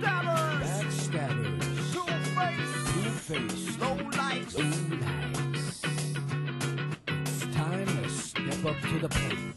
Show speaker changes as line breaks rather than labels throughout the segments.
Backstabbers.
Backstabbers.
Two-Face.
Two-Face.
low lights,
Low lights. It's time to step up to the plate.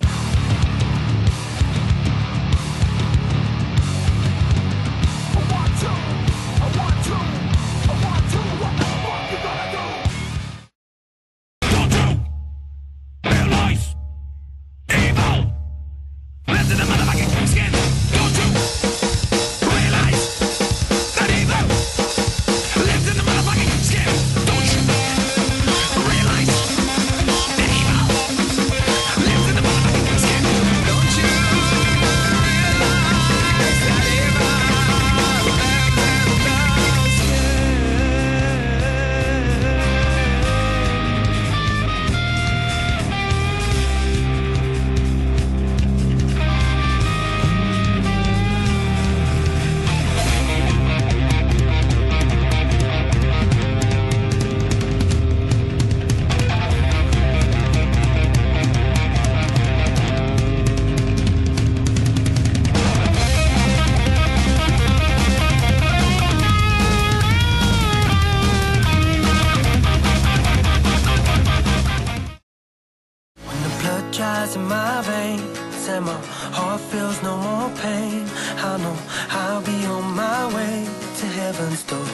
runs in
my veins And my heart feels no more pain. I know I'll be on my way to heaven's door.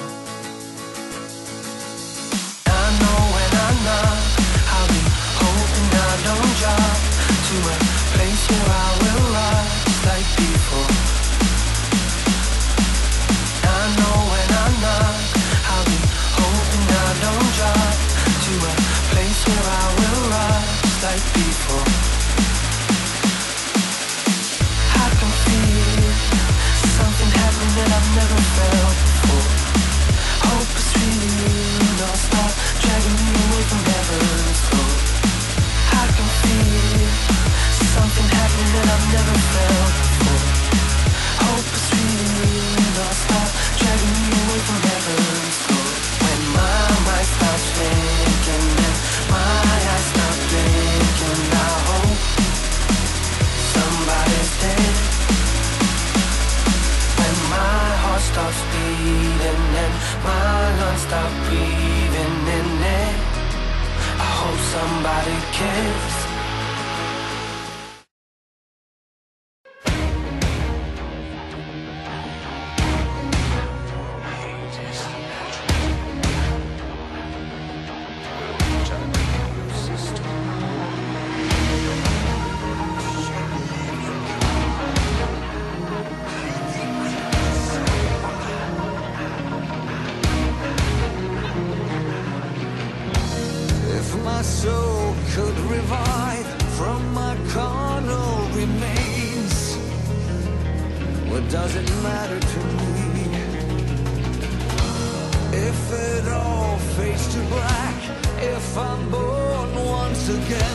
I know when I'm not I'll be hoping I don't drop. stops beating and my lungs stop breathing in it. I hope somebody cares.
soul could revive from my carnal remains. What does it matter to me? If it all fades to black, if I'm born once again.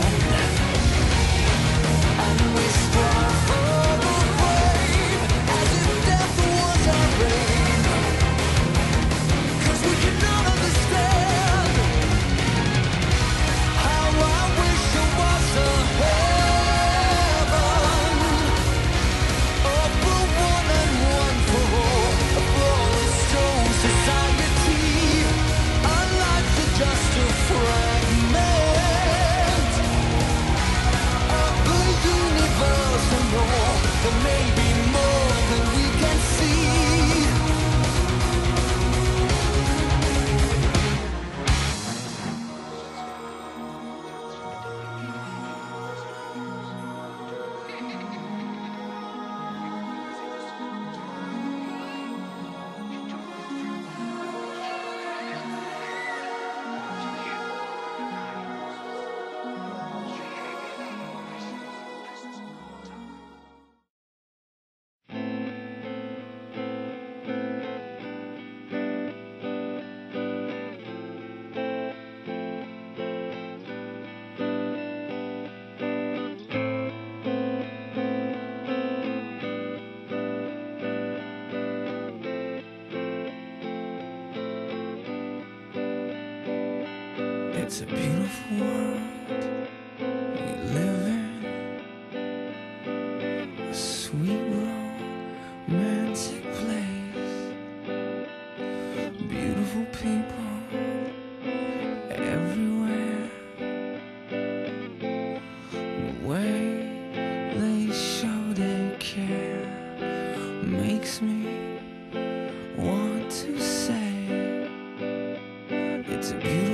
It's a beautiful world we live in. A sweet romantic place. Beautiful people everywhere. The way they show they care makes me want to say it's a beautiful